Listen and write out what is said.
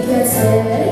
Because